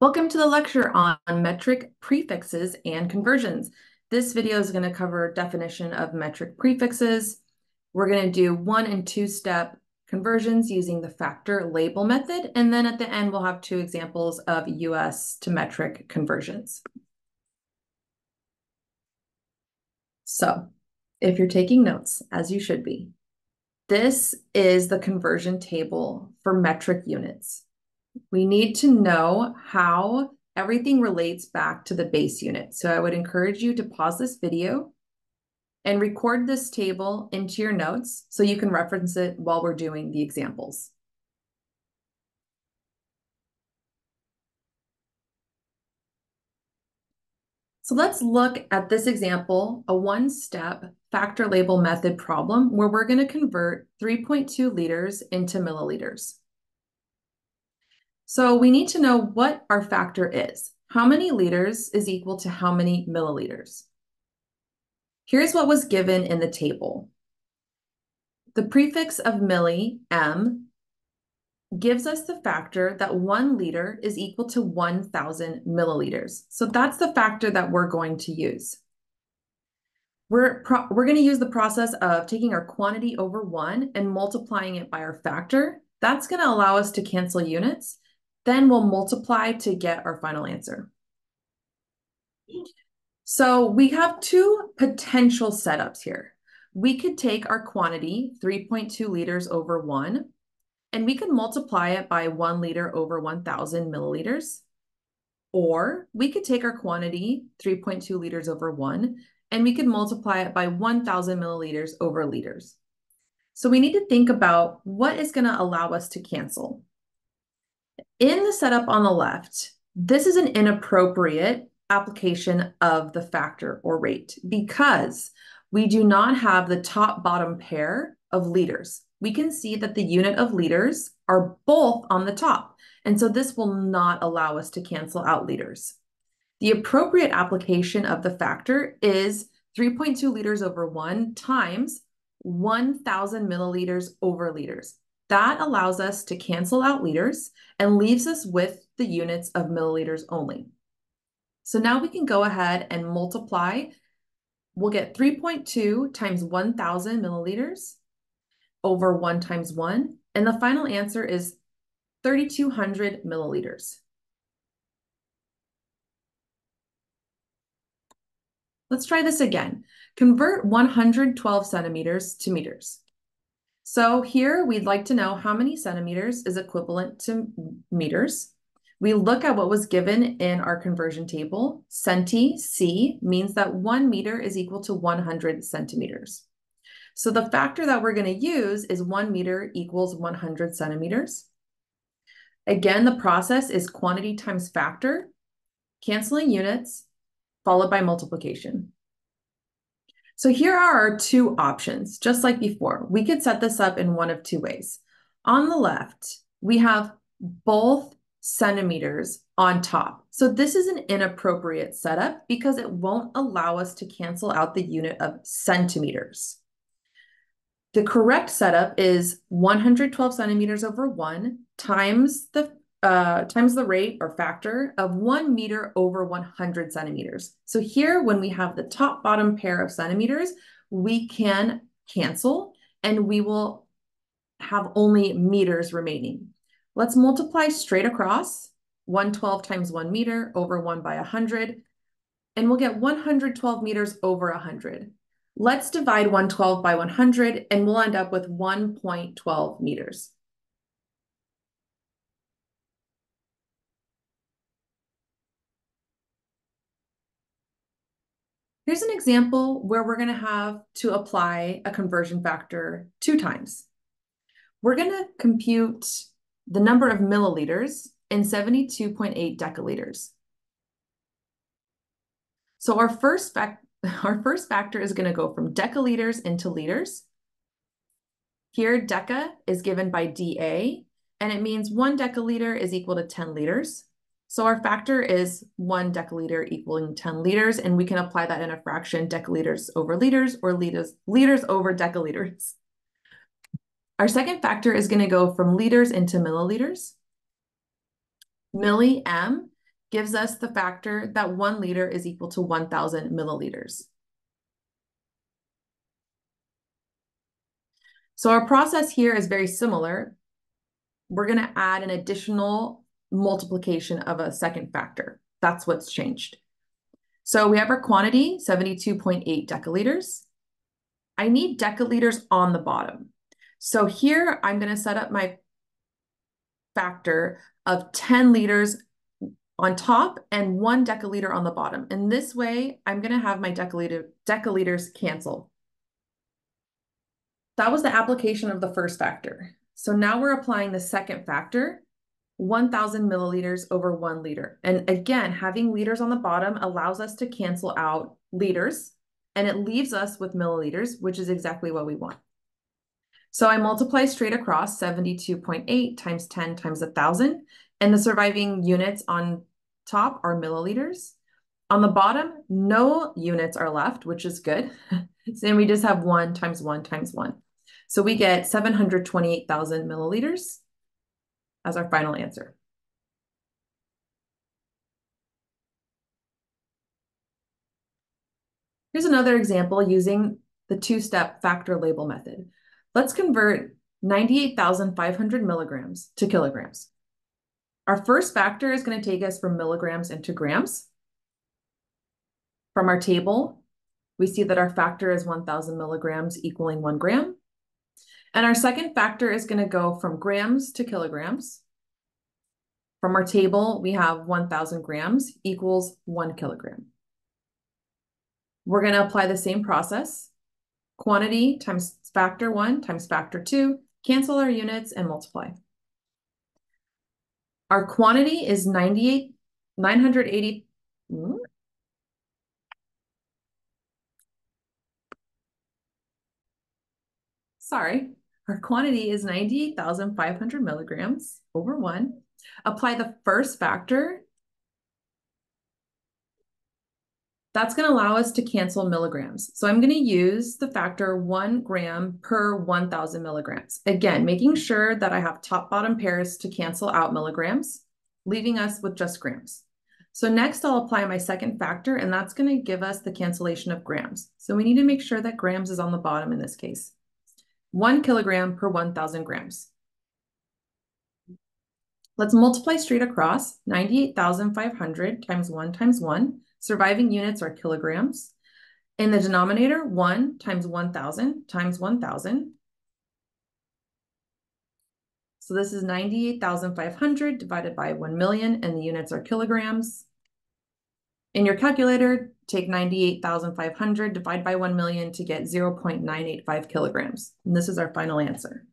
Welcome to the lecture on metric prefixes and conversions. This video is going to cover definition of metric prefixes. We're going to do one and two step conversions using the factor label method. And then at the end, we'll have two examples of US to metric conversions. So if you're taking notes, as you should be, this is the conversion table for metric units. We need to know how everything relates back to the base unit. So I would encourage you to pause this video and record this table into your notes so you can reference it while we're doing the examples. So let's look at this example, a one-step factor label method problem where we're going to convert 3.2 liters into milliliters. So we need to know what our factor is. How many liters is equal to how many milliliters? Here's what was given in the table. The prefix of milli, m, gives us the factor that one liter is equal to 1,000 milliliters. So that's the factor that we're going to use. We're, we're going to use the process of taking our quantity over one and multiplying it by our factor. That's going to allow us to cancel units then we'll multiply to get our final answer. So we have two potential setups here. We could take our quantity, 3.2 liters over 1, and we could multiply it by 1 liter over 1,000 milliliters. Or we could take our quantity, 3.2 liters over 1, and we could multiply it by 1,000 milliliters over liters. So we need to think about what is going to allow us to cancel. In the setup on the left, this is an inappropriate application of the factor or rate because we do not have the top bottom pair of liters. We can see that the unit of liters are both on the top. And so this will not allow us to cancel out liters. The appropriate application of the factor is 3.2 liters over 1 times 1,000 milliliters over liters. That allows us to cancel out liters and leaves us with the units of milliliters only. So now we can go ahead and multiply. We'll get 3.2 times 1,000 milliliters over 1 times 1. And the final answer is 3,200 milliliters. Let's try this again. Convert 112 centimeters to meters. So here we'd like to know how many centimeters is equivalent to meters. We look at what was given in our conversion table. Centi, C, means that one meter is equal to 100 centimeters. So the factor that we're going to use is one meter equals 100 centimeters. Again, the process is quantity times factor, canceling units, followed by multiplication. So here are our two options, just like before. We could set this up in one of two ways. On the left, we have both centimeters on top. So this is an inappropriate setup because it won't allow us to cancel out the unit of centimeters. The correct setup is 112 centimeters over 1 times the uh, times the rate or factor of one meter over 100 centimeters. So here, when we have the top bottom pair of centimeters, we can cancel and we will have only meters remaining. Let's multiply straight across 112 times one meter over one by 100, and we'll get 112 meters over 100. Let's divide 112 by 100 and we'll end up with 1.12 meters. Here's an example where we're going to have to apply a conversion factor two times. We're going to compute the number of milliliters in 72.8 decaliters. So our first, our first factor is going to go from decaliters into liters. Here, deca is given by dA, and it means one decaliter is equal to 10 liters. So our factor is one decaliter equaling 10 liters, and we can apply that in a fraction, decaliters over liters or liters, liters over decaliters. Our second factor is gonna go from liters into milliliters. Milli M gives us the factor that one liter is equal to 1,000 milliliters. So our process here is very similar. We're going to add an additional multiplication of a second factor. That's what's changed. So we have our quantity, 72.8 decaliters. I need decaliters on the bottom. So here I'm going to set up my factor of 10 liters on top and one decaliter on the bottom. And this way, I'm going to have my decaliter, decaliters cancel. That was the application of the first factor. So now we're applying the second factor, 1000 milliliters over one liter. And again, having liters on the bottom allows us to cancel out liters and it leaves us with milliliters, which is exactly what we want. So I multiply straight across 72.8 times 10 times 1,000, and the surviving units on top are milliliters. On the bottom, no units are left, which is good. and we just have one times one times one. So we get 728,000 milliliters as our final answer. Here's another example using the two-step factor label method. Let's convert 98,500 milligrams to kilograms. Our first factor is going to take us from milligrams into grams. From our table, we see that our factor is 1,000 milligrams equaling one gram. And our second factor is going to go from grams to kilograms. From our table, we have 1,000 grams equals one kilogram. We're going to apply the same process. Quantity times factor one times factor two, cancel our units and multiply. Our quantity is 98, 980. Hmm? Sorry, our quantity is 98,500 milligrams over one. Apply the first factor That's going to allow us to cancel milligrams. So I'm going to use the factor one gram per 1000 milligrams. Again, making sure that I have top bottom pairs to cancel out milligrams, leaving us with just grams. So next I'll apply my second factor and that's going to give us the cancellation of grams. So we need to make sure that grams is on the bottom in this case. One kilogram per 1000 grams. Let's multiply straight across 98,500 times one times one Surviving units are kilograms. In the denominator, 1 times 1,000 times 1,000. So this is 98,500 divided by 1 million, and the units are kilograms. In your calculator, take 98,500, divide by 1 million to get 0.985 kilograms. And this is our final answer.